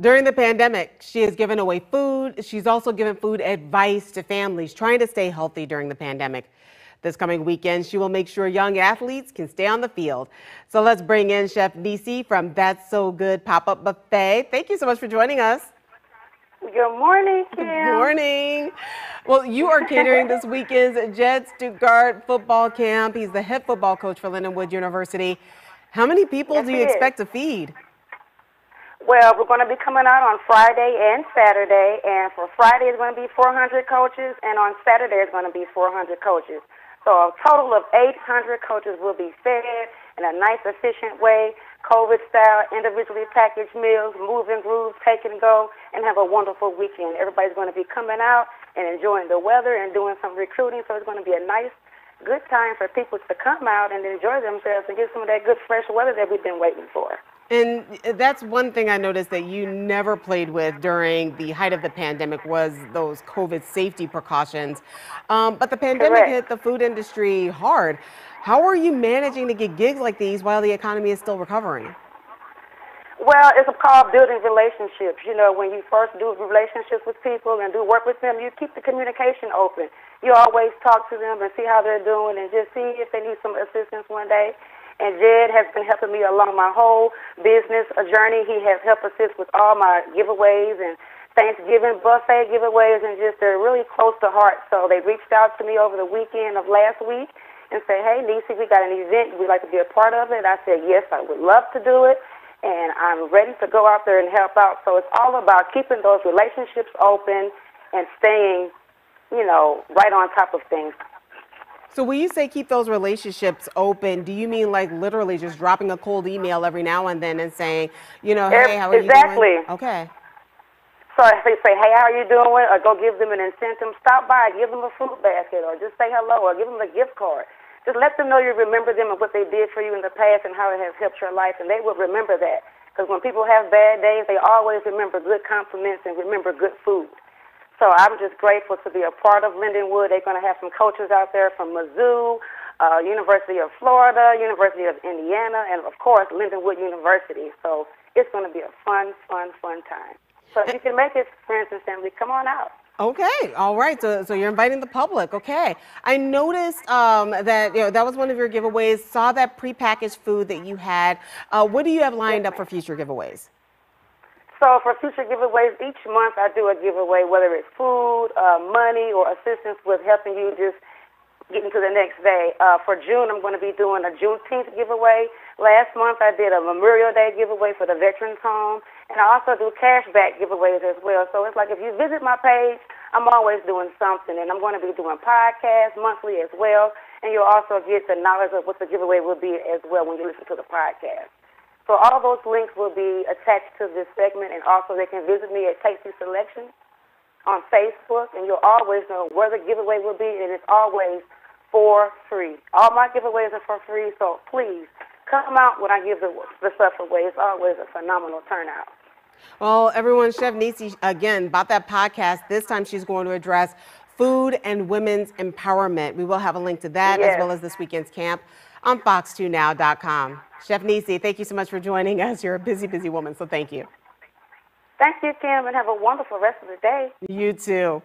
During the pandemic, she has given away food. She's also given food advice to families trying to stay healthy during the pandemic. This coming weekend, she will make sure young athletes can stay on the field. So let's bring in Chef Nesee from That's So Good Pop Up Buffet. Thank you so much for joining us. Good morning, Kim. Good morning. Well, you are catering this weekend's Jed Stugart football camp. He's the head football coach for Lindenwood University. How many people Yes, do you he is. expect to feed? Well, we're going to be coming out on Friday and Saturday, and for Friday it's going to be 400 coaches, and on Saturday it's going to be 400 coaches. So a total of 800 coaches will be fed in a nice, efficient way, COVID-style, individually packaged meals, moving grooves, take and go, and have a wonderful weekend. Everybody's going to be coming out and enjoying the weather and doing some recruiting, so it's going to be a nice, good time for people to come out and enjoy themselves and get some of that good, fresh weather that we've been waiting for. And that's one thing I noticed that you never played with during the height of the pandemic was those COVID safety precautions. Um, but the pandemic Correct. hit the food industry hard. How are you managing to get gigs like these while the economy is still recovering? Well, it's called building relationships. You know, when you first do relationships with people and do work with them, you keep the communication open. You always talk to them and see how they're doing and just see if they need some assistance one day. And Jed has been helping me along my whole business journey. He has helped assist with all my giveaways and Thanksgiving buffet giveaways, and just they're really close to heart. So they reached out to me over the weekend of last week and said, "Hey, Nesee, we got an event. We'd like to be a part of it." I said, "Yes, I would love to do it." and I'm ready to go out there and help out. So it's all about keeping those relationships open and staying, you know, right on top of things. So when you say keep those relationships open, do you mean like literally just dropping a cold email every now and then and saying, you know, hey, how are exactly. you doing? Exactly. Okay. So if they say, hey, how are you doing? Or go give them an incentive. Stop by, give them a fruit basket, or just say hello, or give them a gift card. Just let them know you remember them and what they did for you in the past and how it has helped your life, and they will remember that. Because when people have bad days, they always remember good compliments and remember good food. So I'm just grateful to be a part of Lindenwood. They're going to have some coaches out there from Mizzou, uh, University of Florida, University of Indiana, and of course Lindenwood University. So it's going to be a fun, fun, fun time. So if you can make it, friends and family, come on out. Okay, all right. So, so you're inviting the public. Okay, I noticed um, that you know that was one of your giveaways. Saw that prepackaged food that you had. Uh, what do you have lined up for future giveaways? So for future giveaways, each month I do a giveaway, whether it's food, uh, money, or assistance with helping you just getting to the next day. Uh, for June, I'm going to be doing a Juneteenth giveaway. Last month I did a Memorial Day giveaway for the Veterans Home, and I also do cashback giveaways as well. So it's like if you visit my page, I'm always doing something, and I'm going to be doing podcasts monthly as well, and you'll also get the knowledge of what the giveaway will be as well when you listen to the podcast. So all those links will be attached to this segment, and also they can visit me at Tasty Selection on Facebook, and you'll always know where the giveaway will be, and it's always for free. All my giveaways are for free, so please come out when I give the, the stuff away. It's always a phenomenal turnout. Well, everyone, Chef Nesee, again, about that podcast, this time she's going to address food and women's empowerment. We will have a link to that as well as this weekend's camp on fox2now.com. Chef Nesee, thank you so much for joining us. You're a busy, busy woman, so thank you. Thank you, Kim, and have a wonderful rest of the day. You too.